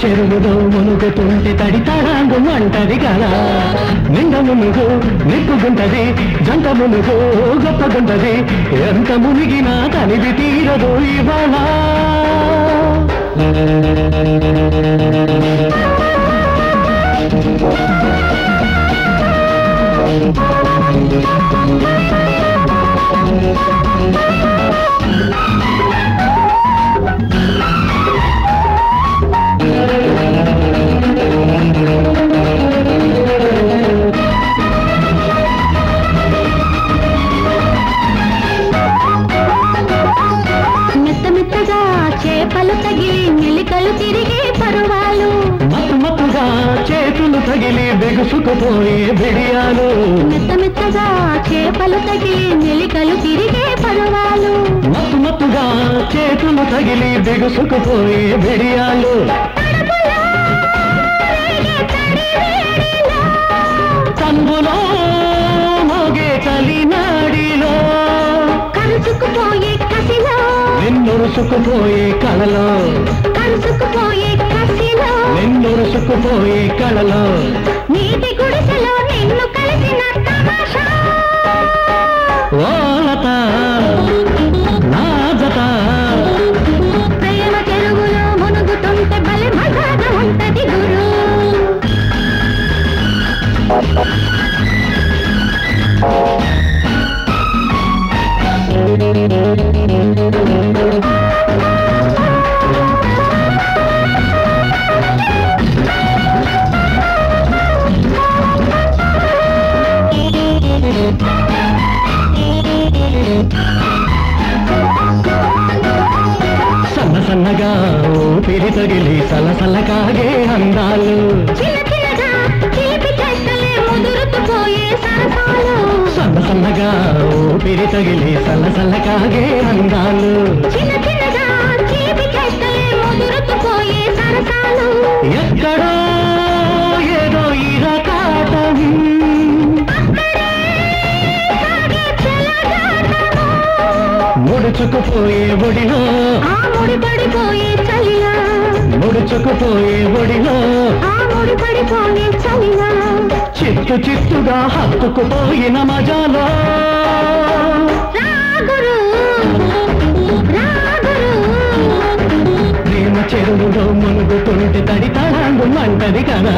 చెరువులో మునుగుతుంటే తడి తడాంగు అంటది కదా నిండ మునుగు నిప్పుగుంటది జంట మునుగు గొప్పగుంటది ఎంత మునిగినా తనివి తీరదు ఇవాళ Thank you. చేపలు తగిలి మెలికలు తిరిగే పరువాలు. మత్తు మత్తుగా చేతులు తగిలి బిగుసుకుపోయే బిడియాలు. మెత్త మెత్తగా చేపలు తగిలి మెలికలు తిరిగే పరువాలు. మత్తు మత్తుగా చేతులు తగిలి బిగుసుకుపోయే బిడియాలు. తడుపులో నిన్నురుసుకుపోయే కళలో కరుచుకుపోయే కసిలో. నిన్నురుసుకుపోయే కళలో నీటి గుడిసెలో నిన్ను కలిసిన తమాషా. నా సన్న సన్నగా ఊపిరి తగిలి సలసలకాగే అందాలు. సన్న సన్నగా ఊపిరి తగిలి సలసలకాగే అందాలు. ముడుచుకుపోయే ఒడిలో. ఆ ముడి పడిపోయే చలిలా. ముడుచుకుపోయే ఒడిలో. ఆ ముడి పడిపోయే చలిలా. చిత్తు చిత్తుగా హత్తుకుపోయిన మజాలో. ప్రేమ చెరువులో మునుగుతుంటే తడి తడాంగు అంటది కదా.